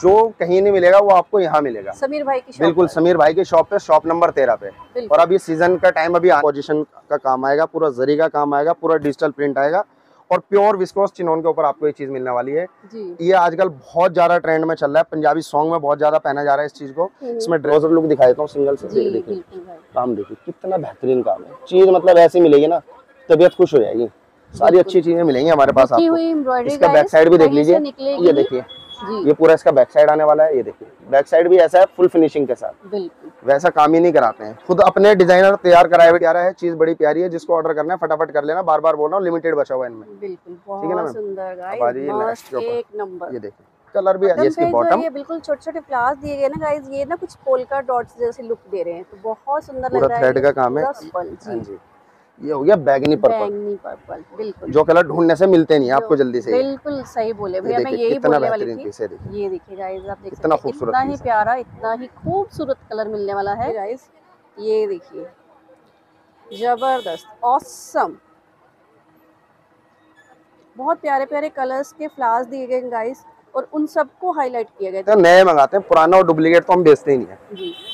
जो कहीं नहीं मिलेगा वो आपको यहाँ मिलेगा। समीर भाई की बिल्कुल समीर भाई के शॉप पे शॉप नंबर तेरह पे। और अभी सीज़न का टाइम अभी पोजिशन का काम आएगा पूरा जरी का काम आएगा पूरा डिजिटल प्रिंट आएगा। और प्योर विस्कोस चिनोन के ऊपर आपको ये चीज़ मिलने वाली है। जी। ये आजकल बहुत ज़्यादा ट्रेंड में चल रहा है। पंजाबी सॉन्ग में बहुत ज़्यादा पहना जा रहा है इस चीज़ को। हम्म। इसमें ड्रोजर लुक दिखा देता हूँ सिंगल से देखिए। काम देखिए कितना बेहतरीन काम है। चीज़ मतलब ऐसी मिलेगी ना तबीयत खुश हो जाएगी। सारी अच्छी चीज़ें मिलेंगी हमारे पास आपको। इसका बैक साइड भी देख लीजिए। ये देखिए। ये पूरा इसका बैक साइड आने वाला है ये देखिए। बैक साइड भी ऐसा है फुल फिनिशिंग के साथ। वैसा काम ही नहीं कराते हैं। खुद अपने डिज़ाइनर तैयार कराए हुए प्यारा है चीज़ बड़ी प्यारी है जिसको ऑर्डर करना है फटाफट कर लेना बार बार बोल रहा हूँ लिमिटेड बचा हुआ है इनमें। बिल्कुल है ना मैम? ये देखिए कलर भी है इसकी बॉटम ये बिल्कुल छोटे छोटे फ्लावर्स दिए गए ना गाइस ये ना कुछ पोलका डॉट्स जैसे लुक दे रहे हैं तो बहुत सुंदर लग रहा है थ्रेड का काम है। हाँ जी। जी। ये हो गया बैगनी पर्पल बैंगनी पर्पल बिल्कुल। जो कलर ढूँढने से मिलते नहीं आपको जल्दी से बिल्कुल सही बोले भैया मैं यही बोलने वाली थी। ये देखिए गाइस आप देख हैं खूबसूरत इतना ही प्यारा इतना ही खूबसूरत कलर मिलने वाला है। गाइस ये देखिए ज़बरदस्त ऑसम बहुत प्यारे प्यारे कलर्स के फ्लावर्स दिए गए गाइस और उन सबको हाईलाइट किया गया। तो नए मंगाते हैं पुराना और डुप्लीकेट तो हम बेचते ही नहीं है।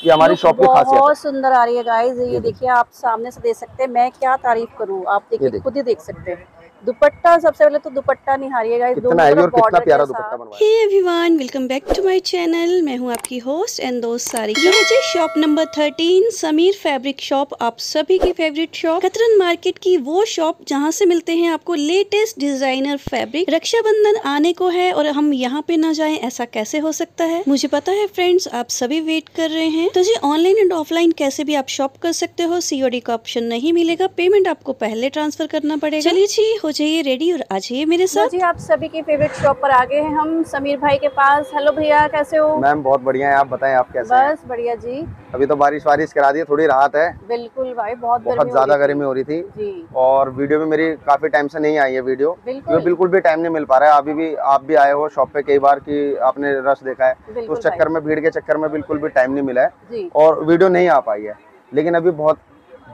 ये हमारी शॉप की खासियत है। बहुत सुंदर आ रही है गाइस ये देखिए आप सामने से देख सकते हैं मैं क्या तारीफ़ करूँ? आप देखिए। खुद ही देख सकते हैं। दुपट्टा सबसे पहले तो दुपट्टा निहारिएगा गाइस कितना हैवी और कितना प्यारा दुपट्टा बनवाया। Hey everyone welcome back to my channel मैं हूँ आपकी होस्ट एंड दोस्त सारी ये है जी shop number 13 Sameer fabric shop आप सभी की फेवरेट शॉप कतरन मार्केट की वो शॉप जहाँ से मिलते हैं आपको लेटेस्ट डिज़ाइनर फैब्रिक रक्षाबंधन आने को है और हम यहाँ पे ना जाएँ ऐसा कैसे हो सकता है? मुझे पता है फ्रेंड्स आप सभी वेट कर रहे हैं। तो जी ऑनलाइन एंड ऑफलाइन कैसे भी आप शॉप कर सकते हो? सीओडी का ऑप्शन नहीं मिलेगा। पेमेंट आपको पहले ट्रांसफ़र करना पड़ेगा। चलिए जी हो जाइए रेडी और आ जाइए मेरे साथ। जी आप सभी की फेवरेट शॉप पर आ गए हैं। हम समीर भाई के पास। हेलो भैया कैसे हो? मैम बहुत बढ़िया है। आप बताएँ आप कैसे बस बढ़िया जी। अभी तो बारिश वारिश करा दी थोड़ी राहत है। बिल्कुल भाई बहुत बहुत ज़्यादा रही गर्मी हो रही थी। और वीडियो भी मेरी काफ़ी टाइम से नहीं आई है वीडियो। बिल्कुल। बिल्कुल भी टाइम नहीं मिल पा रहा है। अभी भी आप भी आए हो शॉप पे कई बार की आपने रश देखा है। तो उस चक्कर में भीड़ के चक्कर में बिल्कुल भी टाइम नहीं मिला है। और वीडियो नहीं आ पाई है। लेकिन अभी बहुत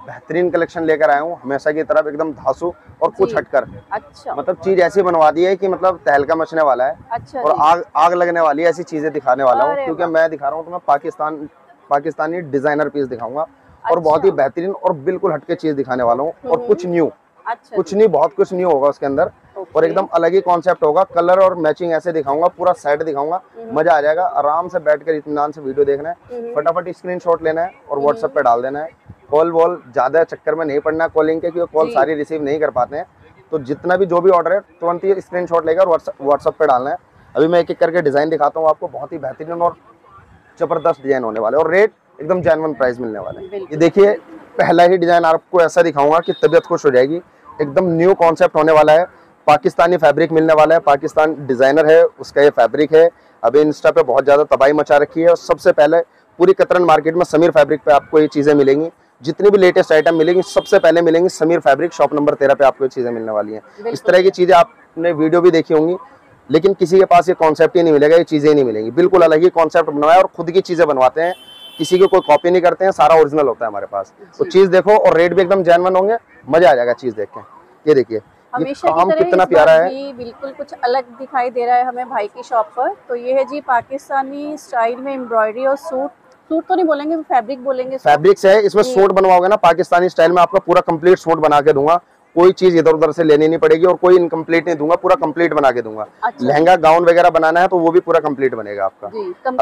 बेहतरीन कलेक्शन लेकर आया हूँ। हमेशा की तरफ़ एकदम धासु और कुछ हटकर। अच्छा। मतलब चीज़ ऐसी बनवा दी है कि मतलब तहलका मचने वाला है अच्छा और आग आग लगने वाली है ऐसी चीज़ें दिखाने वाला हूँ क्योंकि मैं दिखा रहा हूँ तो मैं पाकिस्तान पाकिस्तानी डिज़ाइनर पीस दिखाऊँगा और बहुत ही अच्छा। बेहतरीन और बिल्कुल हटके चीज़ दिखाने वाला हूँ और हम्म। कुछ न्यू अच्छा कुछ नहीं बहुत कुछ न्यू होगा उसके अंदर और एकदम अलग ही कॉन्सेप्ट होगा। कलर और मैचिंग ऐसे दिखाऊँगा पूरा सेट दिखाऊँगा। हम्म। मज़ा आ जाएगा। आराम से बैठ कर इत्मीनान से वीडियो देखना है। हम्म। फटाफट स्क्रीनशॉट लेना है और व्हाट्सएप पे डाल देना है। कॉल वॉल ज़्यादा चक्कर में नहीं पड़ना कॉलिंग के क्योंकि कॉल सारी रिसीव नहीं कर पाते हैं। तो जितना भी जो भी ऑर्डर है तुरंत ही स्क्रीनशॉट लेकर व्हाट्सअप पर डालना है। अभी मैं एक एक करके डिज़ाइन दिखाता हूँ आपको बहुत ही बेहतरीन और ज़बरदस्त डिज़ाइन होने वाले और रेट एकदम जेनवन प्राइस मिलने वाले हैं। ये देखिए पहला ही डिज़ाइन आपको ऐसा दिखाऊँगा कि तबीयत खुश हो जाएगी। एकदम न्यू कॉन्सेप्ट होने वाला है। पाकिस्तानी फैब्रिक मिलने वाला है। पाकिस्तान डिज़ाइनर है उसका ये फैब्रिक है। अभी इंस्टा पे बहुत ज़्यादा तबाही मचा रखी है और सबसे पहले पूरी कतरन मार्केट में समीर फैब्रिक पे आपको ये चीज़ें मिलेंगी। जितनी भी लेटेस्ट आइटम मिलेंगी सबसे पहले मिलेंगी समीर फैब्रिक शॉप नंबर तेरह पे आपको चीज़ें मिलने वाली हैं। इस तरह की चीज़ें आपने वीडियो भी देखी होंगी लेकिन किसी के पास ये कॉन्सेप्ट ही नहीं मिलेगा ये चीज़ें नहीं मिलेंगी। बिल्कुल अलग ही कॉन्सेप्ट बनवाया और खुद की चीज़ें बनवाते हैं। किसी की कोई कॉपी नहीं करते हैं सारा ओरिजिनल होता है हमारे पास। तो चीज़ देखो और रेट भी एकदम जैनवन होंगे मज़ा आ जाएगा चीज़ देख के। ये देखिए काम कितना प्यारा है। बिल्कुल कुछ अलग दिखाई दे रहा है हमें भाई की शॉप पर। तो ये है जी पाकिस्तानी स्टाइल में एम्ब्रॉयडरी और सूट सूट तो नहीं बोलेंगे फैब्रिक बोलेंगे। फैब्रिक्स है इसमें सूट बनवाओगे ना पाकिस्तानी स्टाइल में आपका पूरा कंप्लीट सूट बना के दूँगा। कोई चीज़ इधर उधर से लेनी नहीं पड़ेगी और कोई इनकम्प्लीट नहीं दूँगा पूरा कंप्लीट बना के दूँगा। अच्छा। लहंगा गाउन वगैरह बनाना है तो वो भी पूरा कंप्लीट बनेगा आपका।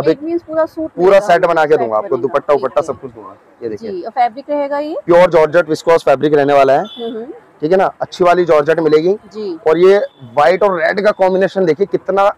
जी मींस पूरा सूट पूरा सेट बना के दूँगा आपको दुपट्टा उपट्टा सब कुछ दूँगा ये देखिए। फैब्रिक रहेगा ये? प्योर जॉर्जेट विस्कोस फैब्रिक रहने वाला है। हम्म, हम्म, ठीक है ना अच्छी वाली जॉर्जेट मिलेगी। और ये व्हाइट और रेड का कॉम्बिनेशन देखिए कितना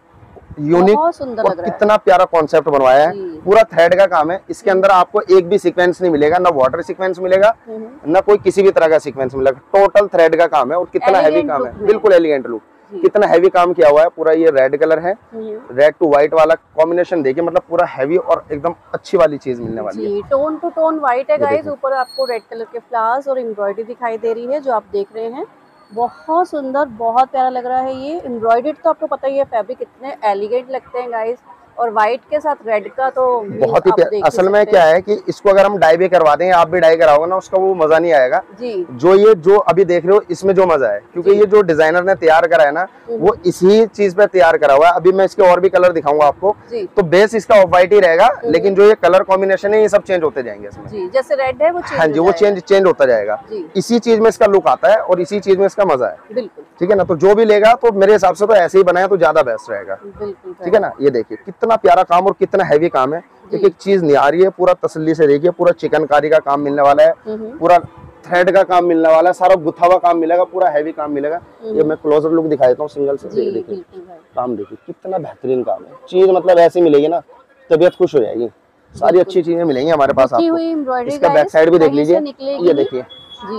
यूनिक सुंदर और कितना प्यारा कॉन्सेप्ट बनवाया है। पूरा थ्रेड का काम है। इसके अंदर आपको एक भी सीक्वेंस नहीं मिलेगा ना वाटर सीक्वेंस मिलेगा हम्म, हम्म, ना कोई किसी भी तरह का सीक्वेंस मिलेगा। टोटल थ्रेड का काम है और कितना हैवी काम है। बिल्कुल एलिगेंट लुक कितना हैवी काम किया हुआ है। पूरा ये रेड कलर है। रेड टू व्हाइट वाला कॉम्बिनेशन देखिए मतलब पूरा हैवी और एकदम अच्छी वाली चीज़ मिलने वाली है। टोन टू टोन व्हाइट है गाइस ऊपर आपको रेड कलर के फ्लावर्स और एम्ब्रॉयडरी दिखाई दे रही है जो आप देख रहे हैं। बहुत सुंदर, बहुत प्यारा लग रहा है ये। एम्ब्रॉयडर्ड तो आपको पता ही है फैब्रिक इतने एलिगेंट लगते हैं गाइस और व्हाइट के साथ रेड का तो बहुत ही असल में क्या है। कि इसको अगर हम डाई भी करवा दें आप भी डाई कराओगे ना उसका वो मज़ा नहीं आएगा। जी। जो ये जो अभी देख रहे हो इसमें जो मज़ा है क्योंकि ये जो डिज़ाइनर ने तैयार करा है ना हम्म। वो इसी चीज़ पे तैयार करा हुआ है। अभी मैं इसके और भी कलर दिखाऊँगा आपको। तो बेस इसका ऑफ़ वाइट ही रहेगा हम्म। लेकिन जो ये कलर कॉम्बिनेशन है ये सब चेंज होते जाएँगे इसमें। जैसे रेड है वो हाँ जी वो चेंज चेंज होता जाएगा। इसी चीज़ में इसका लुक आता है और इसी चीज़ में इसका मज़ा है। बिल्कुल। ठीक है ना? तो जो भी लेगा तो मेरे हिसाब से तो ऐसे ही बनाया तो ज़्यादा बेस्ट रहेगा। ठीक है ना? ये देखिए कितना प्यारा काम और कितना हैवी काम है। एक एक चीज़ निहारी है पूरा तसल्ली से देखिए पूरा चिकनकारी का काम मिलने वाला है हम्म, हम्म, पूरा थ्रेड का काम मिलने वाला है सारा गुथा हुआ काम मिलेगा पूरा हैवी काम मिलेगा। ये मैं क्लोजर लुक दिखा देता हूँ सिंगल से देखिए काम देखिए कितना बेहतरीन काम है। चीज़ मतलब ऐसी मिलेगी ना तबीयत खुश हो जाएगी। सारी अच्छी चीज़ें मिलेंगी हमारे पास आपको। इसका बैक साइड भी देख लीजिए। ये देखिए।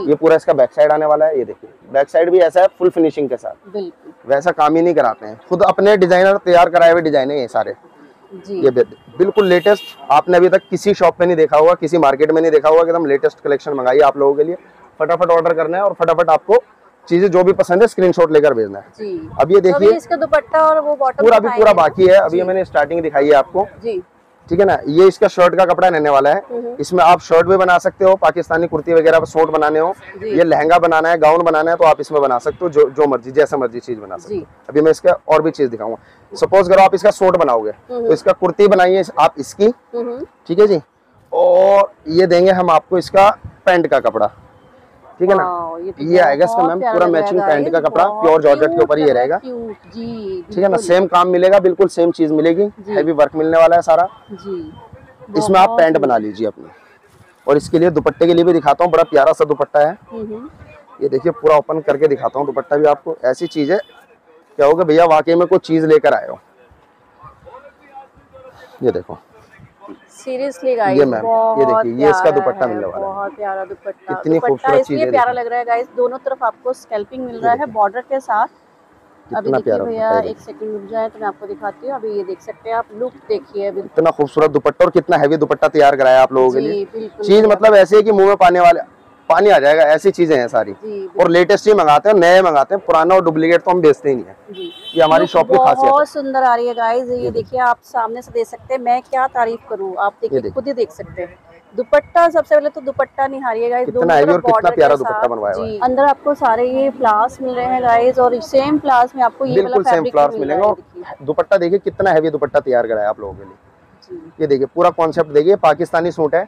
ये पूरा इसका बैक साइड आने वाला है ये देखिए। बैक साइड भी ऐसा है फुल फिनिशिंग के साथ। वैसा काम ही नहीं कराते हैं। खुद अपने डिज़ाइनर तैयार कराए हुए डिज़ाइन है ये सारे। ये बिल्कुल लेटेस्ट आपने अभी तक किसी शॉप में नहीं देखा होगा किसी मार्केट में नहीं देखा होगा एकदम लेटेस्ट कलेक्शन मंगाई आप लोगों के लिए। फटाफट ऑर्डर करना है और फटाफट आपको चीज़ें जो भी पसंद है स्क्रीनशॉट लेकर भेजना है। जी। अब ये तो देखिए इसका दुपट्टा और वो बॉटम पूरा भी पूरा बाकी है अभी मैंने स्टार्टिंग दिखाई है आपको। जी। ठीक है ना? ये इसका शर्ट का कपड़ा रहने वाला है। हम्म। इसमें आप शर्ट भी बना सकते हो पाकिस्तानी कुर्ती वगैरह सूट बनाने हो। ये लहंगा बनाना है गाउन बनाना है तो आप इसमें बना सकते हो जो जो मर्ज़ी जैसा मर्ज़ी चीज़ बना सकते हो। अभी मैं इसका और भी चीज़ दिखाऊँगा। सपोज़ करो आप इसका सूट बनाओगे तो इसका कुर्ती बनाइए आप इसकी हम्म, ठीक है जी? और ये देंगे हम आपको इसका पैंट का कपड़ा। ठीक है ना? ये तो ये आएगा इसका मैम पूरा मैचिंग पैंट का कपड़ा प्योर जॉर्जेट के ऊपर ये रहेगा। ठीक है ना सेम काम मिलेगा बिल्कुल सेम चीज़ मिलेगी। हैवी वर्क मिलने वाला है सारा। जी इसमें आप पैंट बना लीजिए अपनी। और इसके लिए दुपट्टे के लिए भी दिखाता हूँ बड़ा प्यारा सा दुपट्टा है। ये देखिए पूरा ओपन करके दिखाता हूँ दुपट्टा भी आपको। ऐसी चीज़ है क्या होगा भैया वाकई में कोई चीज़ लेकर आए हो। ये देखो। सीरियसली गाइस ये मैम, ये देखिए, ये इसका दुपट्टा मिलने वाला है। बहुत प्यारा दुपट्टा। इतनी खूबसूरत इसलिए चीज़ है प्यारा लग रहा है गाइस दोनों तरफ़ आपको स्कैल्पिंग मिल रहा है बॉर्डर के साथ। अभी कितना देखिए प्यारा भैया एक सेकंड रुक जाए तो मैं आपको दिखाती हूँ। अभी ये देख सकते हैं आप लुक देखिए अभी। इतना खूबसूरत दुपट्टा और कितना हैवी दुपट्टा तैयार कराया आप लोगों के लिए। चीज़ मतलब ऐसे है कि मुँह में पाने वाले पानी आ जाएगा ऐसी चीज़ें हैं सारी। और लेटेस्ट ही मंगाते हैं नए मंगाते हैं पुराना और डुप्लीकेट तो हम बेचते ही नहीं है। ये हमारी शॉप की खासियत है। बहुत सुंदर आ रही है गाइस ये देखिए आप सामने से देख सकते हैं मैं क्या तारीफ़ करूँ? आप देखिए। खुद ही देख सकते हैं। दुपट्टा सबसे पहले तो दुपट्टा निहारिए गाइस कितना और कितना प्यारा दुपट्टा बनवाया हुआ जी अंदर आपको सारे ये फ्लावर्स मिल रहे हैं गाइस और सेम फ्लावर्स में आपको ये वाला बिल्कुल सेम फ्लावर्स मिलेंगे और दुपट्टा देखिए कितना हैवी दुपट्टा तैयार कराया आप लोगों के लिए। ये देखिए पूरा कॉन्सेप्ट देखिए पाकिस्तानी सूट है।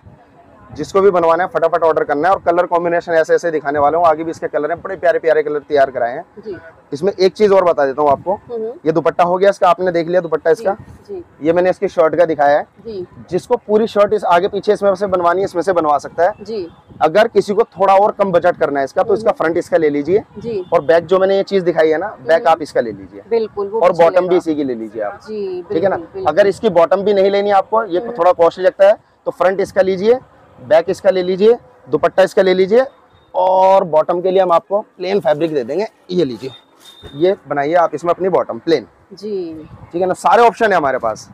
जिसको भी बनवाना है फटाफट ऑर्डर करना है और कलर कॉम्बिनेशन ऐसे ऐसे दिखाने वाले हूँ। आगे भी इसके कलर हैं बड़े प्यारे प्यारे कलर तैयार कराए हैं। इसमें एक चीज़ और बता देता हूँ आपको। हम्म, ये दुपट्टा हो गया इसका आपने देख लिया दुपट्टा इसका? जी। ये मैंने इसकी शर्ट का दिखाया है। जी। जिसको पूरी शर्ट इस आगे पीछे इसमें से बनवानी है इसमें से बनवा सकता है। जी। अगर किसी को थोड़ा और कम बजट करना है इसका तो इसका फ्रंट इसका ले लीजिए। और बैक जो मैंने ये चीज़ दिखाई है ना बैक आप इसका ले लीजिए। बिल्कुल और बॉटम भी इसी की ले लीजिए आप। ठीक है ना। अगर इसकी बॉटम भी नहीं लेनी आपको ये थोड़ा कॉस्टली लगता है तो फ्रंट इसका लीजिए। बैक इसका ले लीजिए दुपट्टा इसका ले लीजिए और बॉटम के लिए हम आपको प्लेन फैब्रिक दे देंगे। ये लीजिए। ये बनाइए आप इसमें अपनी बॉटम प्लेन जी। ठीक है ना? सारे ऑप्शन है हमारे पास।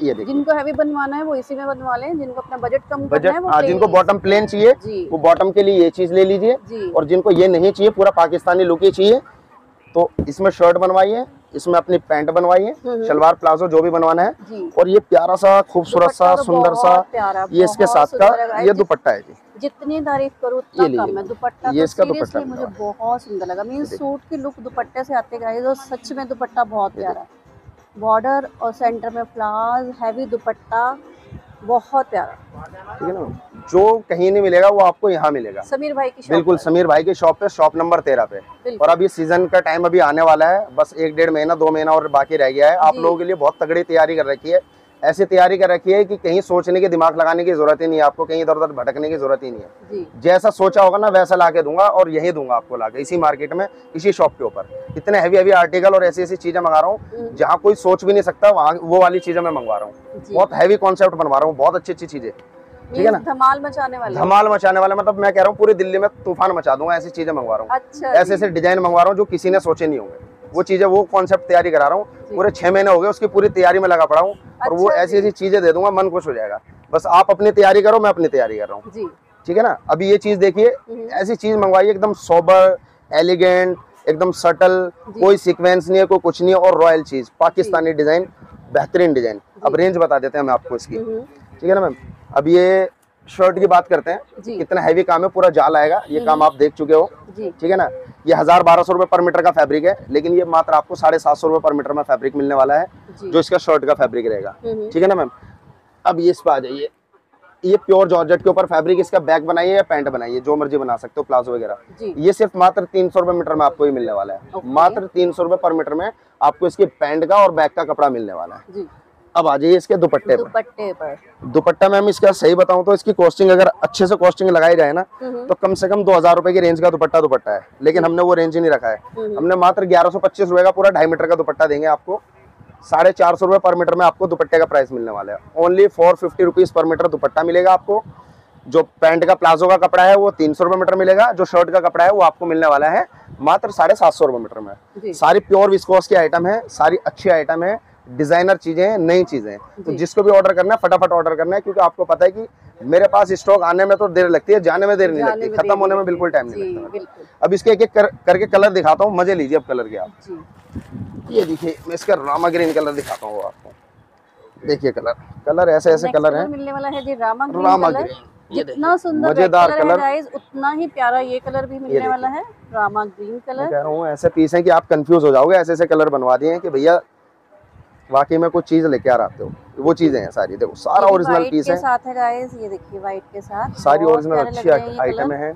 ये देखिए। जिनको हैवी बनवाना है वो इसी में बनवा लें। जिनको अपना बजट कम करना बजट है वो हाँ जिनको बॉटम प्लेन चाहिए वो बॉटम के लिए ये चीज़ ले लीजिए। और जिनको ये नहीं चाहिए पूरा पाकिस्तानी लुक ही चाहिए। तो इसमें शर्ट बनवाइए। इसमें अपनी पैंट बनवाई है शलवार प्लाजो जो भी बनवाना है। और ये प्यारा सा खूबसूरत सा तो सुंदर सा ये इसके साथ का ये दुपट्टा है जी। जितनी तारीफ़ करूँ ये उतना लीजिए। कम है। दुपट्टा ये तो इसका दुपट्टा। मुझे बहुत सुंदर लगा। मीन सूट की लुक दुपट्टे से आते गए तो सच में दुपट्टा बहुत प्यारा है। बॉर्डर और सेंटर में फ्लावर्स हैवी दुपट्टा बहुत प्यारा। ठीक है ना? जो कहीं नहीं मिलेगा वो आपको यहाँ मिलेगा। समीर भाई की बिल्कुल समीर भाई की शॉप पे शॉप नंबर तेरह पे। और अभी सीज़न का टाइम अभी आने वाला है बस एक डेढ़ महीना दो महीना और बाकी रह गया है। आप लोगों के लिए बहुत तगड़ी तैयारी कर रखी है। ऐसी तैयारी कर रखी है कि कहीं सोचने की दिमाग लगाने की ज़रूरत ही नहीं है आपको कहीं इधर उधर भटकने की ज़रूरत ही नहीं है। जी। जैसा सोचा होगा ना वैसा ला के दूँगा और यही दूँगा आपको ला के इसी मार्केट में इसी शॉप के ऊपर। इतने हैवी हैवी आर्टिकल और ऐसी ऐसी चीज़ें मंगा रहा हूँ हम्म, जहाँ कोई सोच भी नहीं सकता वहाँ वो वाली चीज़ें मैं मंगवा रहा हूँ। बहुत हैवी कॉन्सेप्ट बनवा रहा हूँ बहुत अच्छी अच्छी चीज़ें। ठीक है ना? धमाल मचाने वाले। धमाल मचाने वाला मतलब मैं कह रहा हूँ पूरी दिल्ली में तूफ़ान मचा दूँगा ऐसी चीज़ें मंगवा रहा हूँ। अच्छा ऐसे ऐसे डिज़ाइन मंगवा रहा हूँ जो किसी ने सोचे नहीं होंगे। वो चीज़ें वो कॉन्सेप्ट तैयारी करा रहा हूँ। पूरे छह महीने हो गए उसकी पूरी तैयारी में लगा पड़ा हूँ और वो अच्छा ऐसी ऐसी चीज़ें दे दूँगा मन खुश हो जाएगा। बस आप अपनी तैयारी करो मैं अपनी तैयारी कर रहा हूँ। ठीक है ना? अभी ये चीज़ देखिए हम्म। ऐसी चीज़ मंगवाइए एकदम सोबर एलिगेंट एकदम सटल कोई सीक्वेंस नहीं है कोई कुछ नहीं है और रॉयल चीज़ पाकिस्तानी डिज़ाइन बेहतरीन डिज़ाइन अब रेंज बता देते हैं हम आपको इसकी। हम्म, ठीक है ना मैम? अब ये शर्ट की बात करते हैं। कितना हैवी काम है पूरा जाल आएगा। ये काम आप देख चुके हो। ठीक है ना? ये हज़ार बारह सौ रुपए पर मीटर का फैब्रिक है लेकिन ये मात्र आपको साढ़े सात सौ रुपए पर मीटर में फैब्रिक मिलने वाला है जो। इसका शर्ट का फैब्रिक रहेगा। हम्म, ठीक है ना मैम अब ये इस पर आ जाइए। ये प्योर जॉर्जेट के ऊपर फैब्रिक इसका बैक बनाइए या पैंट बनाइए जो मर्ज़ी बना सकते हो प्लाजो वगैरह। ये सिर्फ़ मात्र तीन सौ रुपए मीटर में आपको ही मिलने वाला है। मात्र तीन सौ रुपए पर मीटर में आपको इसके पैंट का और बैक का कपड़ा मिलने वाला है। जी। अब आ जाइए इसके दुपट्टे पर। दुपट्टे पर। दुपट्टा मैम इसका सही बताऊँ तो इसकी कॉस्टिंग अगर अच्छे से कॉस्टिंग लगाई जाए ना हम्म, तो कम से कम दो हज़ार रुपए की रेंज का दुपट्टा दुपट्टा है। लेकिन हमने वो रेंज ही नहीं रखा है। हम्म, हमने मात्र ग्यारह सौ पच्चीस रुपए का पूरा ढाई मीटर का दुपट्टा देंगे आपको। साढ़े चार सौ रुपए पर मीटर में आपको दुपट्टे का प्राइस मिलने वाला है। Only four fifty rupees per metre dupatta मिलेगा आपको। जो पैंट का प्लाजो का कपड़ा है वो तीन सौ रुपए मीटर मिलेगा। जो शर्ट का कपड़ा है वो आपको मिलने वाला है। मात्र साढ़े सात सौ रुपए मीटर में। सारी प्योर विस्कोस की आइटम है सारी अच्छी आइटम है। डिज़ाइनर चीज़ें हैं नई चीज़ें हैं। तो जिसको भी ऑर्डर करना है फटाफट ऑर्डर करना है क्योंकि आपको पता है कि मेरे पास स्टॉक आने में तो देर लगती है जाने में देर नहीं लगती खत्म होने में बिल्कुल टाइम नहीं लगता। अब इसके एक एक कर, करके कलर दिखाता हूँ मज़े लीजिए अब कलर के आप। जी। ये देखिए मैं इसका रामा ग्रीन कलर दिखाता हूँ आपको। देखिए कलर कलर ऐसे ऐसे कलर हैं। मिलने वाला है जी रामा ग्रीन रामा ग्रीन जितना सुंदर मज़ेदार कलर। है उतना ही प्यारा ये कलर भी मिलने वाला है रामा ग्रीन कलर कह रहा हूँ ऐसे पीस हैं कि आप कंफ्यूज हो जाओगे ऐसे ऐसे कलर बनवा दिए हैं कि भैया वाकई में कुछ चीज़ लेके आ रहे हो वो चीज़ें हैं सारी देखो सारा ओरिजिनल पीस है। साथ है गाइस ये देखिए व्हाइट के साथ। सारी ओरिजिनल अच्छी आइटम है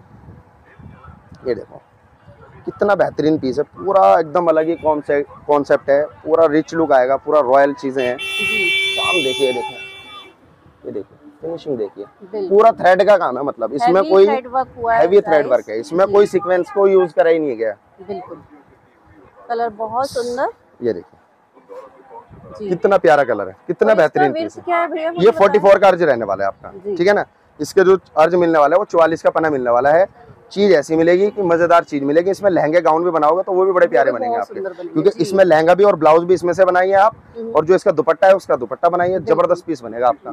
ये देखो कितना बेहतरीन पीस है। पूरा एकदम अलग ही कॉन्सेप्ट है। पूरा रिच लुक आएगा पूरा रॉयल चीज़ें हैं। काम देखिए ये देखिए ये देखिए फिनिशिंग देखिए। पूरा थ्रेड का काम है मतलब। इसमें कोई हैवी थ्रेड वर्क है इसमें कोई सीक्वेंस को यूज़ करा ही नहीं गया। बिल्कुल। कलर बहुत सुंदर। ये देखिए। कितना प्यारा कलर है कितना बेहतरीन पीस है। ये फोर्टी 44 का अर्ज़ रहने वाला है आपका ठीक है ना? इसके जो अर्ज़ मिलने वाला है वो 44 का पना मिलने वाला है। चीज़ ऐसी मिलेगी कि मज़ेदार चीज़ मिलेगी इसमें लहंगे गाउन भी बनाओगे तो वो भी बड़े प्यारे बनेंगे आपके। क्योंकि इसमें लहंगा भी और ब्लाउज भी इसमें से बनाइए आप हम्म। और जो इसका दुपट्टा है उसका दुपट्टा बनाइए ज़बरदस्त पीस बनेगा आपका।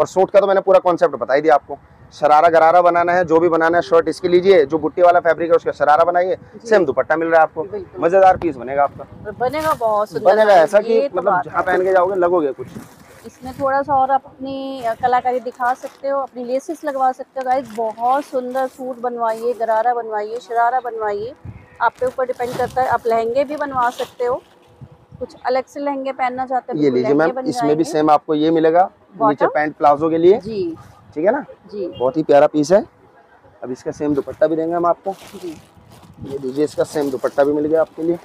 और सूट का तो मैंने पूरा कॉन्सेप्ट बताई दिया आपको। शरारा गरारा बनाना है जो भी बनाना है शर्ट इसकी लीजिए जो बुट्टी वाला फैब्रिक है उसका शरारा बनाइए सेम दुपट्टा मिल रहा है आपको। मज़ेदार पीस बनेगा आपका। बनेगा बहुत सुंदर बनेगा ऐसा कि तो मतलब जहाँ पहन के जाओगे लगोगे कुछ। इसमें थोड़ा सा और आप अपनी कलाकारी दिखा सकते हो अपनी लेसेस लगवा सकते हो। गाइस बहुत सुंदर सूट बनवाइए गरारा बनवाइए शरारा बनवाइए। आप पे ऊपर डिपेंड करता है। आप लहंगे भी बनवा सकते हो। कुछ अलग से लहंगे पहनना चाहते हो ये लीजिए मैम इसमें भी सेम आपको ये मिलेगा नीचे पैंट प्लाजो के लिए। जी। ठीक है ना? जी। बहुत ही प्यारा पीस है। अब इसका सेम दुपट्टा भी देंगे हम आपको। जी। ये लीजिए इसका सेम दुपट्टा भी मिल गया आपके लिए।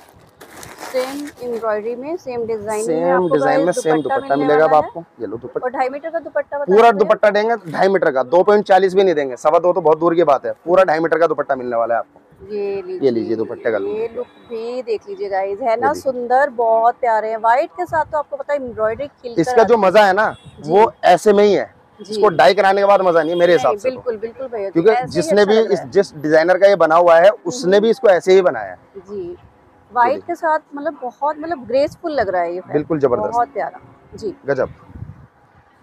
सेम एम्ब्रॉयडरी में सेम डिज़ाइन में सेम डिज़ाइन में सेम दुपट्टा मिलेगा अब आपको। ये लो दुपट्टा। ढाई मीटर का दुपट्टा पूरा दुपट्टा देंगे ढाई मीटर का। दो पॉइंट चालीस भी नहीं देंगे। सवा दो तो बहुत दूर की बात है। पूरा ढाई मीटर का दुपट्टा मिलने वाला है आपको। ये लीजिए। ये लीजिए दुपट्टे का ये लुक भी देख लीजिए गाइस है ना सुंदर बहुत प्यारे हैं। व्हाइट के साथ तो आपको पता है एम्ब्रॉयडरी इसका जो मज़ा है ना वो ऐसे में ही है। इसको डाई कराने के बाद मज़ा नहीं है मेरे हिसाब से तो। बिल्कुल बिल्कुल भैया क्योंकि जिसने अच्छा भी इस जिस डिज़ाइनर का ये बना हुआ है उसने भी इसको ऐसे ही बनाया है। जी। व्हाइट के साथ मतलब बहुत मतलब ग्रेसफुल लग रहा है ये बिल्कुल ज़बरदस्त। बहुत प्यारा। जी। गजब।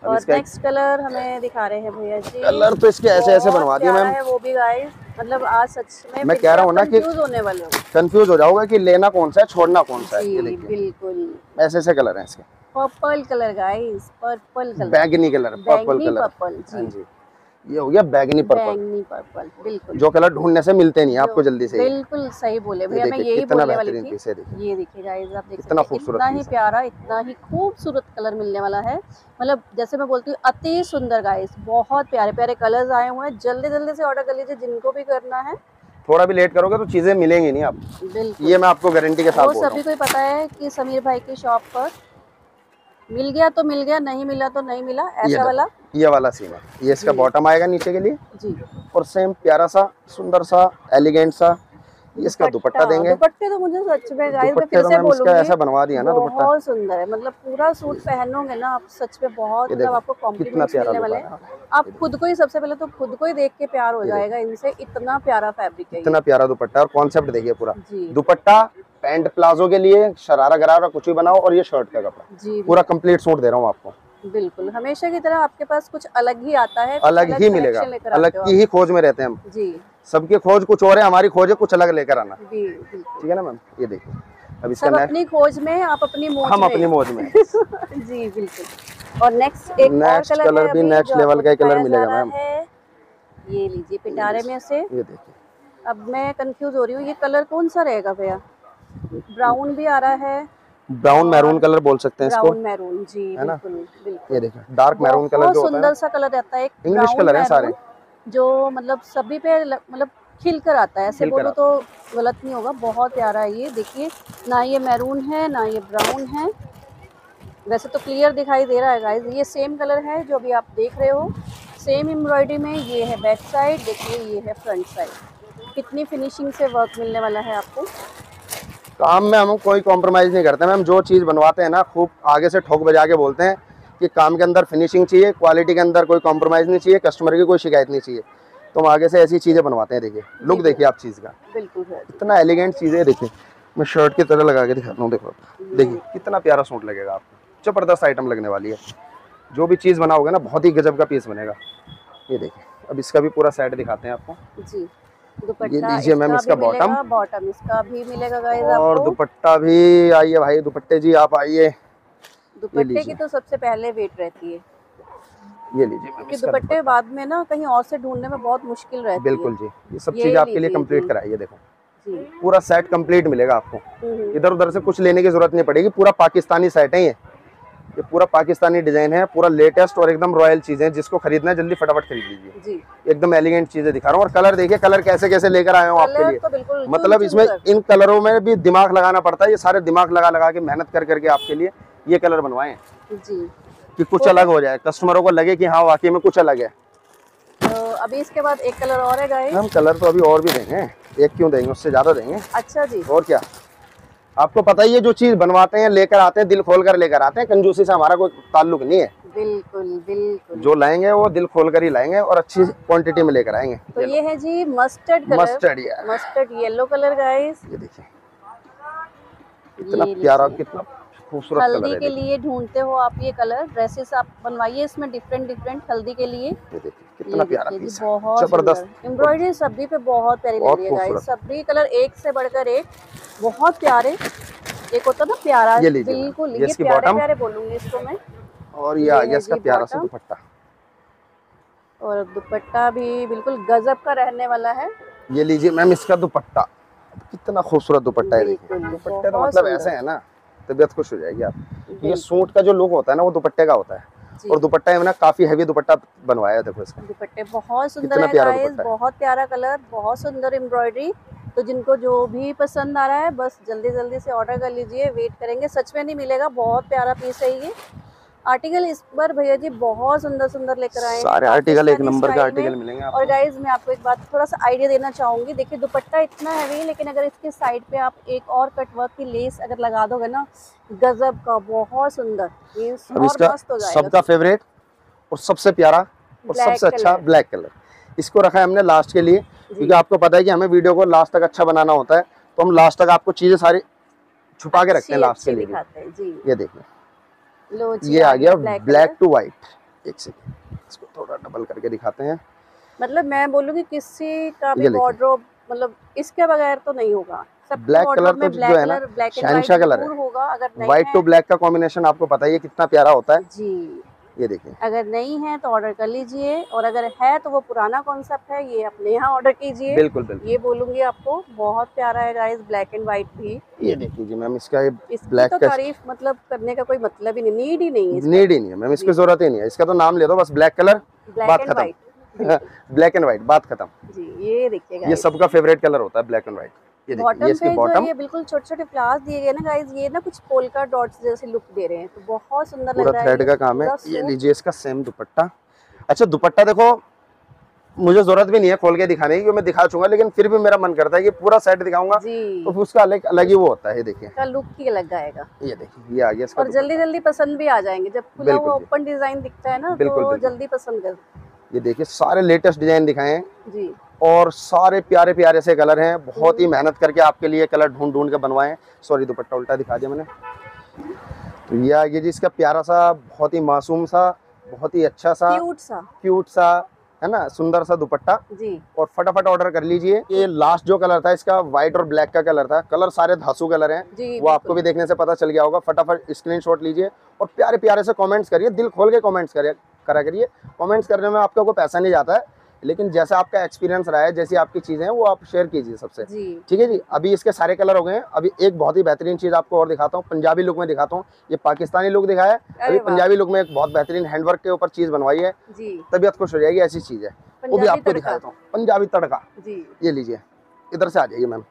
और नेक्स्ट कलर हमें दिखा रहे हैं भैया जी। कलर तो इसके ऐसे ऐसे बनवा दिए मैम। वो भी गाइस मतलब आज सच में मैं कह रहा हूँ ना कि- होने वाले कंफ्यूज हो जाओगे कि लेना कौन सा है छोड़ना कौन सा है बिल्कुल। ऐसे ऐसे कलर है इसके। Purple colour guys purple colour बैगनी कलर पर्पल कलर पर्पल हाँ जी। जी। ये हो गया बैगनी पर्पल बैंगनी पर्पल बिल्कुल। जो कलर ढूँढने से मिलते नहीं आपको जल्दी से बिल्कुल सही बोले। भैया मैं यही बोलने वाली थी। ये देखिए गाइस आप देख हैं खूबसूरत इतना ही प्यारा इतना ही खूबसूरत कलर मिलने वाला है। मतलब जैसे मैं बोलती हूँ अति सुंदर गाइस बहुत प्यारे प्यारे कलर्स आए हुए हैं। जल्दी जल्दी से ऑर्डर कर लीजिए जिनको भी करना है। थोड़ा भी लेट करोगे तो चीज़ें मिलेंगी नहीं आप। ये मैं आपको गारंटी के साथ बोल रहा सभी को पता है कि समीर भाई की शॉप पर मिल गया तो मिल गया नहीं मिला तो नहीं मिला ऐसा वाला? ये वाला सीन है। ये इसका बॉटम आएगा नीचे के लिए? जी। और सेम प्यारा सा सुंदर सा एलिगेंट सा इसका दुपट्टा देंगे। दुपट्टे तो मुझे सच में गाइस मैं दुपट्टे फिर तो से बोलूँगी ऐसा बनवा दिया ना दुपट्टा। बहुत सुंदर है मतलब पूरा सूट पहनोगे ना आप सच में बहुत मतलब आपको कॉम्प्लीमेंट्स मिलने वाले हैं। आप खुद को ही सबसे पहले तो खुद को ही देख के प्यार हो जाएगा इनसे इतना प्यारा फैब्रिक है इतना प्यारा दुपट्टा और कॉन्सेप्ट देखिए पूरा। दुपट्टा पैंट प्लाजो के लिए शरारा गरारा कुछ भी बनाओ और ये शर्ट का कपड़ा। पूरा कंप्लीट सूट दे रहा हूँ आपको। बिल्कुल हमेशा की तरह आपके पास कुछ अलग ही आता है अलग ही मिलेगा। अलग की ही खोज में रहते हैं हम। जी। सबकी खोज कुछ और है हमारी खोज है कुछ अलग लेकर आना। ठीक है ना मैम? ये देखिए अब इसका अपनी खोज में आप अपनी मौज हम में अपनी हैं। मौज में। जी बिल्कुल। और नेक्स्ट एक और Next कलर भी level आपको का ही दिखाया मिलेगा मैम। ये लीजिए पिटारे में से। ये देखिए। अब मैं कंफ्यूज हो रही हूँ ये कलर कौन सा रहेगा भैया? ब्राउन भी आ रहा है। ब्राउन मैरून कलर बोल सकते हैं इसको। ब्राउन मैरून जी है ना? बिल्कुल ये देखिए डार्क मैरून कलर जो होता सुंदर सा कलर रहता है brown colour है सारे। जो मतलब सभी पे मतलब खिल कर आता है ऐसे बोलो तो गलत नहीं होगा बहुत प्यारा है ये देखिए ना ये मैरून है ना ये ब्राउन है। वैसे तो क्लियर दिखाई दे रहा है गाइज़ ये सेम कलर है जो अभी आप देख रहे हो। सेम एम्ब्रॉयडरी में ये है बैक साइड देखिए ये है फ्रंट साइड कितनी फिनिशिंग से वर्क मिलने वाला है आपको? काम में हम कोई कॉम्प्रोमाइज़ नहीं करते मैम जो चीज़ बनवाते हैं ना खूब आगे से ठोक बजा के बोलते हैं। कि काम के अंदर फिनिशिंग चाहिए क्वालिटी के अंदर कोई कॉम्प्रोमाइज़ नहीं चाहिए कस्टमर की कोई शिकायत नहीं चाहिए। तो हम आगे से ऐसी चीज़ें बनवाते हैं देखिए। लुक देखिए आप चीज़ का। बिल्कुल इतना एलिगेंट चीज़ है देखिए। मैं शर्ट की तरह लगा के दिखाता हूँ देखो देखिए कितना प्यारा सूट लगेगा आपको। ज़बरदस्त आइटम लगने वाली है। जो भी चीज़ बनाओगे ना बहुत ही गजब का पीस बनेगा। ये देखिए अब इसका भी पूरा सेट दिखाते हैं आपको। जी। दुपट्टा लीजिए मैम इसका bottom। बॉटम इसका भी मिलेगा और दुपट्टा भी आइए भाई दुपट्टे जी आप आइए। दुपट्टे की तो सबसे पहले वेट रहती है। ये लीजिए क्योंकि दुपट्टे बाद में ना कहीं और से ढूँढने में बहुत मुश्किल रहती बिल्कुल जी ये सब चीज़ आपके लिए कंप्लीट जी। कराइए देखो। पूरा सेट कंप्लीट मिलेगा आपको। हम्म, इधर उधर से कुछ लेने की ज़रूरत नहीं पड़ेगी पूरा पाकिस्तानी सेट है ये। ये पूरा पाकिस्तानी डिज़ाइन है पूरा लेटेस्ट और एकदम रॉयल चीज़ें हैं जिसको खरीदना है जल्दी फटाफट खरीद लीजिए। एकदम एलिगेंट चीज़ें दिखा रहा हूँ। और कलर देखिए कलर कैसे कैसे लेकर आया हूँ आपके लिए। तो मतलब इसमें इन कलरों में भी दिमाग लगाना पड़ता है ये सारे दिमाग लगा लगा के मेहनत कर करके आपके लिए। ये कलर बनवाए? हैं जी। कि कुछ अलग हो जाए। कस्टमरों को लगे कि हाँ वाकई में कुछ अलग है। तो अभी इसके बाद एक कलर और है हम कलर तो अभी और भी देंगे। एक क्यों देंगे? उससे ज़्यादा देंगे। अच्छा जी। और क्या? आपको पता ही है जो चीज़ बनवाते हैं लेकर आते हैं दिल खोल कर लेकर आते हैं। कंजूसी से हमारा कोई ताल्लुक नहीं है। बिल्कुल बिल्कुल। जो लाएँगे वो दिल खोल कर ही लाएँगे और अच्छी क्वांटिटी में लेकर आएँगे। तो ये है जी mustard colour mustard mustard yellow colour guys ये देखिए। कितना प्यारा कितना खूबसूरत हल्दी के लिए ढूंढते हो आप ये कलर ड्रेसेस आप बनवाइए इसमें डिफरेंट डिफरेंट हल्दी के लिए। कितना प्यारा पीस है। ज़बरदस्त। एम्ब्रॉयडरी सभी पे बहुत प्यारी लग रही है सभी कलर एक से बढ़कर एक बहुत प्यारे। एक होता ना प्यारा बिल्कुल ये प्यारे प्यारे बोलूँगी इसको मैं। और ये आ गया इसका प्यारा सा दुपट्टा। और दुपट्टा भी बिल्कुल गजब का रहने वाला है। ये लीजिए मैम इसका दुपट्टा। कितना खूबसूरत दुपट्टा है देखिए। दुपट्टे तो मतलब। ऐसे है ना तबीयत खुश हो जाएगी आप ये सूट का जो लुक होता है ना वो दुपट्टे का होता है। और दुपट्टा है ना काफ़ी हैवी दुपट्टा बनवाया देखो इसका। दुपट्टे बहुत सुंदर है गाइस है। बहुत प्यारा कलर बहुत सुंदर एम्ब्रॉयडरी तो जिनको जो भी पसंद आ रहा है बस जल्दी जल्दी से ऑर्डर कर लीजिए वेट करेंगे। सच में नहीं मिलेगा बहुत प्यारा पीस है ये। आर्टिकल इस बार भैया जी बहुत सुंदर सुंदर लेकर आए सारे आर्टिकल एक नंबर के आर्टिकल। मिलेंगे और गाइज़ मैं आपको एक बात थोड़ा सा आइडिया देना चाहूँगी। देखिए दुपट्टा इतना हैवी है लेकिन अगर इसके साइड पे आप एक और कटवर्क की लेस अगर लगा दोगे ना गजब का बहुत सुंदर। मीन्स सबका फेवरेट और सबसे प्यारा और सबसे अच्छा ब्लैक कलर इसको रखा है हमने लास्ट के लिए क्योंकि आपको पता है कि हमें वीडियो को लास्ट तक अच्छा बनाना होता है तो हम लास्ट तक आपको चीज़ें सारी छुपा के रखते हैं लास्ट के लिए। ये देखिए। लो जी ये आ गया ब्लैक टू व्हाइट एक सेकेंड इसको थोड़ा डबल करके दिखाते हैं। मतलब मैं बोलूँगी किसी का भी वार्ड्रोब मतलब इसके बगैर तो नहीं होगा। ब्लैक कलर तो जो है ना, शहनशाह कलर है। होगा अगर व्हाइट टू ब्लैक का कॉम्बिनेशन आपको पता ही है कितना प्यारा होता है। जी। ये देखिए अगर नहीं है तो ऑर्डर कर लीजिए और अगर है तो वो पुराना कॉन्सेप्ट है ये अपने यहाँ ऑर्डर कीजिए। बिल्कुल बिल्कुल। ये बोलूँगी आपको बहुत प्यारा है गाइस ब्लैक एंड व्हाइट भी। ये देखिए जी मैम इसका ये ब्लैक तो का तारीफ़ मतलब करने का कोई मतलब ही नहीं नीड ही नहीं है नीड ही नहीं है मैम इसकी ज़रूरत ही नहीं है। इसका तो नाम ले दो बस ब्लैक कलर ब्लैक बात एंड खत्म। व्हाइट ब्लैक एंड व्हाइट बात खत्म। जी ये देखिए ये सबका फेवरेट कलर होता है ब्लैक एंड व्हाइट ये बॉटम ये पे बॉटम। ये बिल्कुल छोटे छोटे फ्लावर्स दिए गए ना गाइस ये ना कुछ पोलका डॉट्स जैसे लुक दे रहे हैं तो बहुत सुंदर लग रहा है थ्रेड का काम है। ये लीजिए इसका सेम दुपट्टा। अच्छा दुपट्टा देखो मुझे ज़रूरत भी नहीं है खोल के दिखाने की मैं दिखा चूँगा लेकिन फिर भी मेरा मन करता है कि पूरा सेट दिखाऊँगा। तो उसका अलग अलग ही वो होता है देखिए। लुक ही अलग आएगा। ये देखिए ये आ गया और जल्दी जल्दी पसंद भी आ जाएँगे जब खुला हुआ ओपन डिज़ाइन दिखता है ना बिल्कुल, तो जल्दी पसंद कर। ये देखिए सारे लेटेस्ट डिज़ाइन दिखाए हैं। जी। और सारे प्यारे प्यारे से कलर हैं। बहुत। ही मेहनत करके आपके लिए कलर ढूंढ ढूंढ के बनवाए सॉरी दुपट्टा उल्टा दिखा दिया मैंने। तो ये आ गया जी इसका प्यारा सा बहुत ही मासूम सा बहुत ही अच्छा सा क्यूट सा। क्यूट सा है ना सुंदर सा दुपट्टा। जी। और फटाफट ऑर्डर कर लीजिए। ये लास्ट जो कलर था इसका व्हाइट और ब्लैक का कलर था। कलर सारे धासु कलर हैं। वो आपको भी देखने से पता चल गया होगा। फटाफट स्क्रीनशॉट लीजिए और प्यारे प्यारे से कमेंट्स करिए। दिल खोल के कमेंट्स करिए करा करिए। कमेंट्स करने में आपका कोई पैसा नहीं जाता है। लेकिन जैसा आपका एक्सपीरियंस रहा है जैसी आपकी चीज़ें हैं वो आप शेयर कीजिए सबसे। ठीक है जी? अभी इसके सारे कलर हो गए हैं। अभी एक बहुत ही बेहतरीन चीज़ आपको और दिखाता हूँ। पंजाबी लुक में दिखाता हूँ। ये पाकिस्तानी लुक दिखाया है। अभी पंजाबी लुक में एक बहुत बेहतरीन हैंडवर्क के ऊपर चीज़ बनवाई है। तबीयत खुश हो जाएगी ऐसी चीज़ है। वो भी आपको तड़का। दिखा देता हूँ। पंजाबी तड़का। ये लीजिए। इधर से आ जाइए मैम।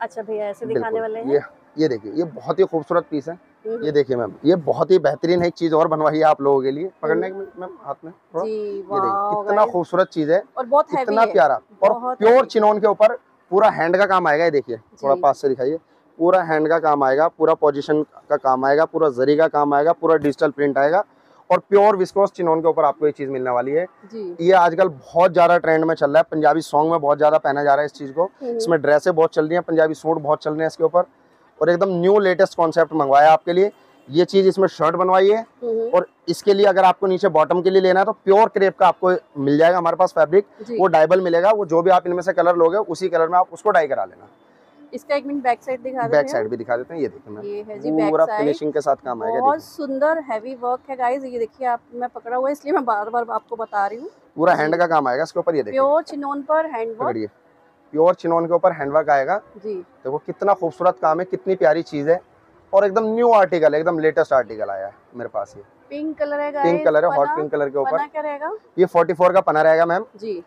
अच्छा भैया ऐसे दिखाने वाले हैं? ये ये देखिए ये बहुत ही खूबसूरत पीस है। ये देखिए मैम ये बहुत ही बेहतरीन है एक चीज़ और बनवाई है आप लोगों के लिए। पकड़ने। के मैम हाथ में जी ये देखिए कितना खूबसूरत चीज़ है और बहुत कितना प्यारा। और प्योर। चिनोन के ऊपर पूरा हैंड का काम आएगा ये देखिए थोड़ा पास से दिखाइए। पूरा हैंड का काम आएगा पूरा पोजीशन का काम आएगा पूरा जरी का काम आएगा पूरा डिजिटल प्रिंट आएगा। और प्योर विस्कोस चिनोन के ऊपर आपको ये चीज़ मिलने वाली है। जी। ये आजकल बहुत ज़्यादा ट्रेंड में चल रहा है पंजाबी सॉन्ग में बहुत ज़्यादा पहना जा रहा है इस चीज़ को। हम्म, इसमें ड्रेसें बहुत चल रही हैं पंजाबी सूट बहुत चल रहे हैं इसके ऊपर। और एकदम न्यू लेटेस्ट कॉन्सेप्ट मंगवाया आपके लिए। ये चीज़ इसमें शर्ट बनवाई है और इसके लिए अगर आपको नीचे बॉटम के लिए लेना है तो प्योर क्रेप का आपको मिल जाएगा हमारे पास फैब्रिक वो डाइबल मिलेगा वो जो भी आप इनमें से कलर लोगे उसी कलर में आप उसको डाई करा लेना। इसका एक मिनट बैक साइड दिखा बैक साइड भी दिखा देते हैं ये देखिए मैम। ये है जी बैक पूरा फिनिशिंग के साथ काम आएगा बहुत सुंदर हैवी वर्क है गाइस ये देखिए आप मैं पकड़ा हुआ है इसलिए मैं बार बार आपको बता रही हूँ। पूरा हैंड का काम आएगा इसके ऊपर ये देखिए। प्योर चिनोन पर हैंड वर्क प्योर चिनोन के ऊपर हैंडवर्क आएगा। जी। देखो कितना खूबसूरत काम है कितनी प्यारी चीज़ है और एकदम न्यू आर्टिकल है एकदम लेटेस्ट आर्टिकल आया है मेरे पास ये। पिंक कलर है पिंक कलर है हॉट पिंक कलर के ऊपर। पना क्या रहेगा? ये 44 का पना रहेगा मैम जी।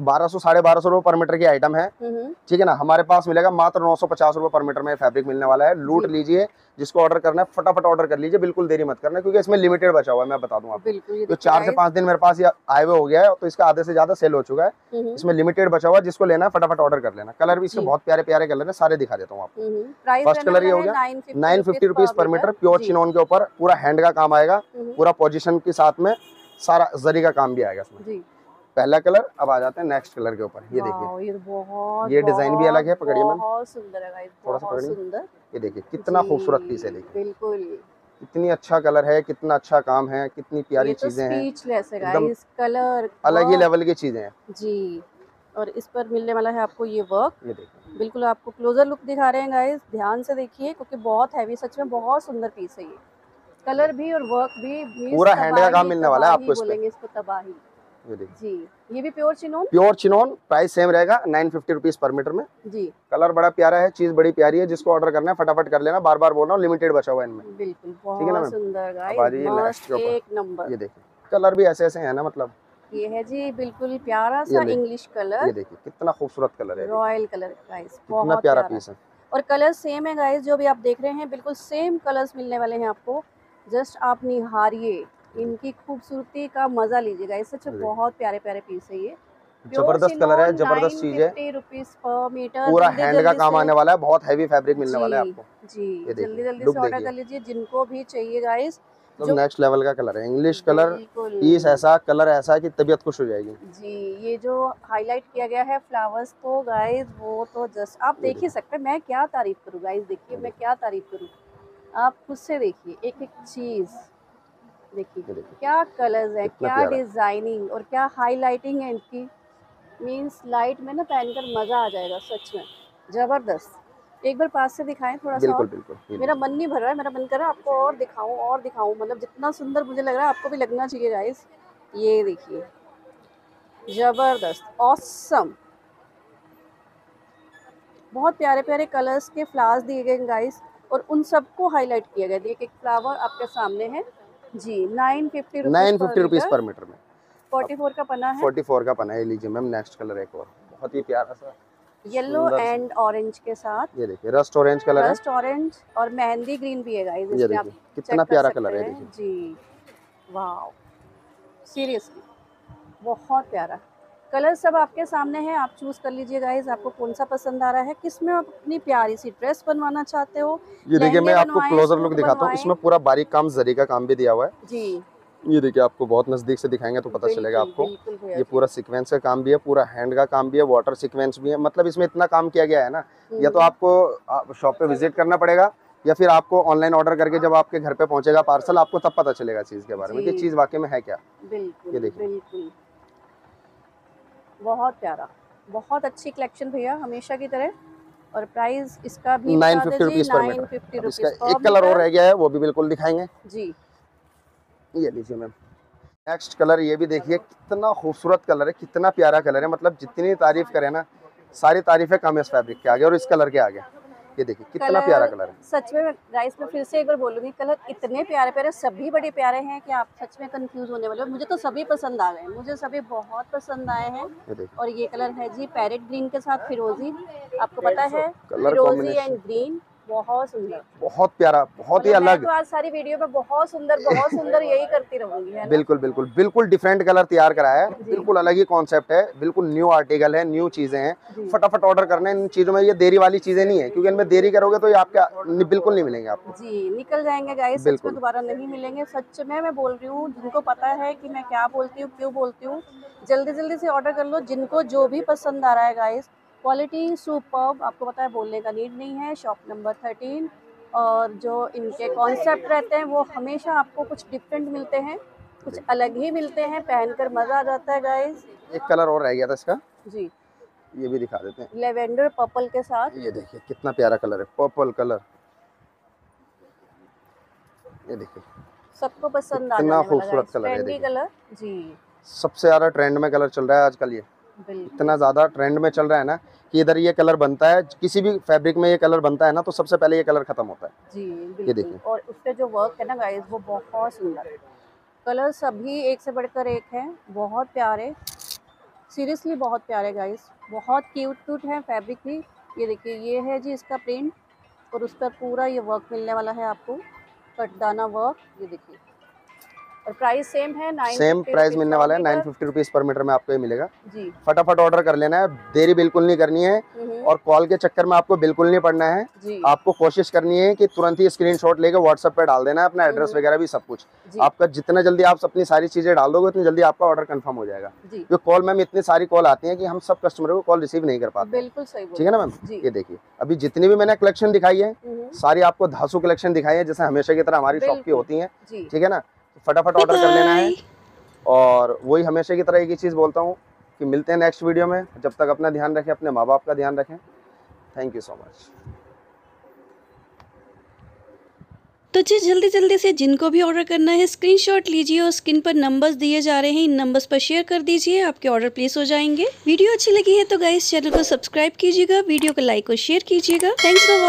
बारह सौ साढ़े बारह सौ रुपये पर मीटर की आइटम है। हम्म ठीक है ना? हमारे पास मिलेगा मात्र नौ सौ पचास रुपये पर मीटर में फैब्रिक मिलने वाला है। लूट लीजिए जिसको ऑर्डर करना है फटाफट ऑर्डर कर लीजिए। बिल्कुल देरी मत करना क्योंकि इसमें लिमिटेड बचा हुआ है मैं बता दूँ आपको। तो चार से पाँच दिन मेरे पास आए हुए हो गया है तो इसका आधे से ज़्यादा सेल हो चुका है। हम्म, इसमें लिमिटेड बचा हुआ है जिसको लेना है फटाफट ऑर्डर कर लेना। कलर भी इसके बहुत प्यारे प्यारे कलर है सारे दिखा देता हूँ आपको। हम्म, First color ये हो गया, नाइन फिफ्टी रुपीज़ पर मीटर। प्योर चिनोन के ऊपर पूरा हैंड का काम आएगा हम्म, पूरा पोजिशन के साथ में सारा जरी का काम भी आएगा इसमें। जी। पहला कलर अब आ जाते हैं नेक्स्ट कलर के ऊपर। ये देखिए। ये तो बहुत ये डिज़ाइन भी अलग है, पकड़िए मैम। बहुत सुंदर है थोड़ा सा पकड़िए। ये देखिए कितना खूबसूरत पीस है देखिए। बिल्कुल। कितनी अच्छा कलर है कितना अच्छा काम है कितनी प्यारी तो चीज़ें हैं। कलर अलग ही लेवल की चीज़ें हैं। जी और इस पर मिलने वाला है आपको ये वर्क ये देखिए। बिल्कुल आपको क्लोजर लुक दिखा रहे हैं गाइस ध्यान से देखिए क्योंकि बहुत हैवी सच में बहुत सुंदर पीस है ये। कलर भी और वर्क भी पूरा hand का काम मिलने वाला है आपको। बोलेंगे इसको तबाही। ये जी ये भी pure chinon pure chinon price same रहेगा नाइन फिफ्टी रुपीज़ पर मीटर में। जी। कलर बड़ा प्यारा है चीज़ बड़ी प्यारी है जिसको ऑर्डर करना है फटाफट कर लेना बार बार बोल रहा हूँ लिमिटेड बचा हुआ है इनमें। बिल्कुल है ना सुंदर। एक नंबर ये देखिए कलर भी ऐसे ऐसे है ना मतलब। ये है जी बिल्कुल प्यारा सा। इंग्लिश ये कलर देखिए कितना खूबसूरत कलर है। रॉयल कलर गाइस बहुत प्यारा पीस है। और कलर सेम है गाइस जो भी आप देख रहे हैं बिल्कुल सेम कलर्स मिलने वाले हैं आपको। जस्ट आप निहारिए। इनकी खूबसूरती का मज़ा लीजिए गाइस सच बहुत प्यारे प्यारे पीस है ये। ज़बरदस्त कलर है ज़बरदस्त चीज़ है। रुपीज़ पर मीटर पूरा हैंड का काम आने वाला है बहुत हैवी फैब्रिक मिलने वाला है आपको। जी जल्दी जल्दी से ऑर्डर कर लीजिए जिनको भी चाहिए गाइस तो नेक्स्ट लेवल का कलर है। इंग्लिश कलर पीस ऐसा कलर ऐसा कि तबीयत खुश हो जाएगी। जी ये जो हाईलाइट किया गया है फ्लावर्स को गाइस वो तो जस्ट आप देख ही सकते हैं मैं क्या तारीफ़ करूँ गाइस देखिए मैं क्या तारीफ़ करूँ। आप खुद से देखिए एक एक चीज़ देखिए क्या कलर्स है क्या डिज़ाइनिंग और क्या हाईलाइटिंग है इनकी। मींस लाइट में ना पहनकर मज़ा आ जाएगा सच में। ज़बरदस्त। एक बार पास से दिखाएँ थोड़ा सा बिल्कुल। बिल्कुल मेरा मन नहीं भर रहा है मेरा मन कर रहा है आपको और दिखाऊँ और दिखाऊँ। मतलब जितना सुंदर मुझे लग रहा है आपको भी लगना चाहिए गाइस ये देखिए। ज़बरदस्त। ऑसम बहुत प्यारे प्यारे कलर्स के फ्लावर्स दिए गए गाइस और उन सबको हाईलाइट किया गया देखिए एक फ्लावर आपके सामने है। जी nine fifty nine fifty rupees पर मीटर में। फोर्टी फोर का पना है। फोर्टी फोर का पना है लीजिए मैम नेक्स्ट कलर एक और। बहुत ही प्यारा सा येलो एंड ऑरेंज के साथ। ये देखिए rust orange colour rust orange और मेहंदी ग्रीन भी है गाइस इसमें आप कितना प्यारा कलर है जी वाओ सीरियसली बहुत प्यारा। कलर सब आपके सामने है आप चूज़ कर लीजिए गाइस आपको कौन सा पसंद आ रहा है किसमें आप अपनी प्यारी सी ड्रेस बनवाना चाहते हो ये देखिए मैं आपको क्लोजर लुक दिखाता हूँ इसमें पूरा बारीक काम जरी का काम भी दिया हुआ है। जी। ये देखिए आपको बहुत नज़दीक से दिखाएँगे तो पता चलेगा आपको। ये पूरा सीक्वेंस का काम भी है पूरा हैंड का काम भी है वाटर सीक्वेंस भी है मतलब इसमें इतना काम किया गया है ना या तो हम्म, आपको शॉप पे विज़िट करना पड़ेगा या फिर आपको ऑनलाइन ऑर्डर करके जब आपके घर पे पहुंचेगा पार्सल आपको तब पता चलेगा चीज़ के बारे में कि चीज़ वाकई में है क्या। बिल्कुल ये देखिए। बहुत प्यारा। बहुत अच्छी कलेक्शन भैया हमेशा की तरह। और प्राइस इसका भी नाइन फिफ्टी रुपीज़ पर मीटर इसका एक कलर और। रह गया है वो भी बिल्कुल दिखाएँगे। जी। ये लीजिए मैम नेक्स्ट कलर ये भी देखिए कितना खूबसूरत कलर है कितना प्यारा कलर है। मतलब जितनी तारीफ़ करें ना सारी तारीफें कम है इस फैब्रिक के आगे और इस कलर के आगे। ये देखिए कितना प्यारा कलर है। सच में गाइस मैं फिर से एक बार बोलूँगी कलर इतने प्यारे प्यारे सभी बड़े प्यारे हैं कि आप सच में कंफ्यूज होने वाले हो। मुझे तो सभी पसंद आ गए मुझे सभी बहुत पसंद आए हैं। और ये कलर है जी पैरेट ग्रीन के साथ फिरोजी। आपको पता है फिरोजी एंड ग्रीन बहुत सुंदर। बहुत प्यारा बहुत ही मतलब अलग। तो आज सारी वीडियो में बहुत सुंदर बहुत सुंदर यही करती रहूँगी बिल्कुल बिल्कुल बिल्कुल डिफरेंट कलर तैयार कराया है। बिल्कुल अलग ही कॉन्सेप्ट है बिल्कुल न्यू आर्टिकल है न्यू चीज़ें हैं। फटाफट ऑर्डर करना इन चीज़ों में ये देरी वाली चीज़ें नहीं है क्योंकि इनमें देरी करोगे तो ये आपके बिल्कुल नहीं मिलेंगे आपको। जी निकल जाएँगे गाइस बिल्कुल। दोबारा नहीं मिलेंगे। सच में मैं बोल रही हूँ जिनको पता है की मैं क्या बोलती हूँ क्यों बोलती हूँ जल्दी जल्दी से ऑर्डर कर लो जिनको जो भी पसंद आ रहा है गाइस क्वालिटी सुपर्ब आपको पता है बोलने का नीड नहीं है शॉप नंबर थर्टीन और जो इनके कॉन्सेप्ट रहते हैं वो हमेशा आपको कुछ डिफरेंट मिलते हैं कुछ अलग ही मिलते हैं पहनकर मज़ा आ जाता है गाइस एक कलर और रह गया था इसका। जी। ये भी दिखा देते हैं। लेवेंडर पर्पल के साथ। ये देखिए कितना प्यारा कलर है पर्पल कलर ये देखिए। सबको पसंद आ खूबसूरत कलर है। कलर जी। सबसे ज़्यादा ट्रेंड में कलर चल रहा है आजकल ये। इतना ज़्यादा ट्रेंड में चल रहा है ना कि इधर ये कलर बनता है किसी भी फैब्रिक में ये कलर बनता है ना तो सबसे पहले ये कलर खत्म होता है। जी ये देखिए। और उस पे जो वर्क है ना गाइस वो बहुत सुंदर है। कलर सभी एक से बढ़कर एक हैं बहुत प्यारे। सीरियसली बहुत प्यारे गाइस बहुत क्यूट क्यूट है फैब्रिक भी। ये देखिए ये है जी इसका प्रिंट और उस पर पूरा ये वर्क मिलने वाला है आपको। कटदाना वर्क ये देखिए। और प्राइस सेम है सेम प्राइस मिलने वाला है नाइन फिफ्टी रुपीज़ पर मीटर में आपको ये मिलेगा। जी। फटाफट ऑर्डर कर लेना है देरी बिल्कुल नहीं करनी है हम्म, और कॉल के चक्कर में आपको बिल्कुल नहीं पड़ना है। आपको कोशिश करनी है कि तुरंत ही स्क्रीनशॉट लेके व्हाट्सएप पे डाल देना है अपना एड्रेस हम्म। वगैरह भी सब कुछ। आपका जितना जल्दी आप अपनी सारी चीज़ें डाल दोगे उतनी जल्दी आपका ऑर्डर कन्फर्म हो जाएगा। क्योंकि कॉल मैम इतनी सारी कॉल आती है कि हम सब कस्टमर को कॉल रिसीव नहीं कर पाते। बिल्कुल सही ठीक है ना मैम ये देखिए अभी जितनी भी मैंने कलेक्शन दिखाई है हम्म, सारी आपको धासु कलेक्शन दिखाई है जैसे हमेशा की तरह हमारी शॉप की होती है। ठीक है ना? फटाफट ऑर्डर कर लेना है। और वही हमेशा की तरह एक ही चीज़ बोलता हूँ कि मिलते हैं नेक्स्ट वीडियो में। जब तक अपना ध्यान रखें, अपने माँ बाप का ध्यान रखें। थैंक यू सो मच तो जी, जल्दी जल्दी से जिनको भी ऑर्डर करना है स्क्रीनशॉट लीजिए और स्क्रीन पर नंबर्स दिए जा रहे हैं। इन नंबर्स पर शेयर कर दीजिए, आपके ऑर्डर प्लेस हो जाएँगे। वीडियो अच्छी लगी है तो गाइस चैनल को सब्सक्राइब कीजिएगा, वीडियो को लाइक और शेयर कीजिएगा। Thanks for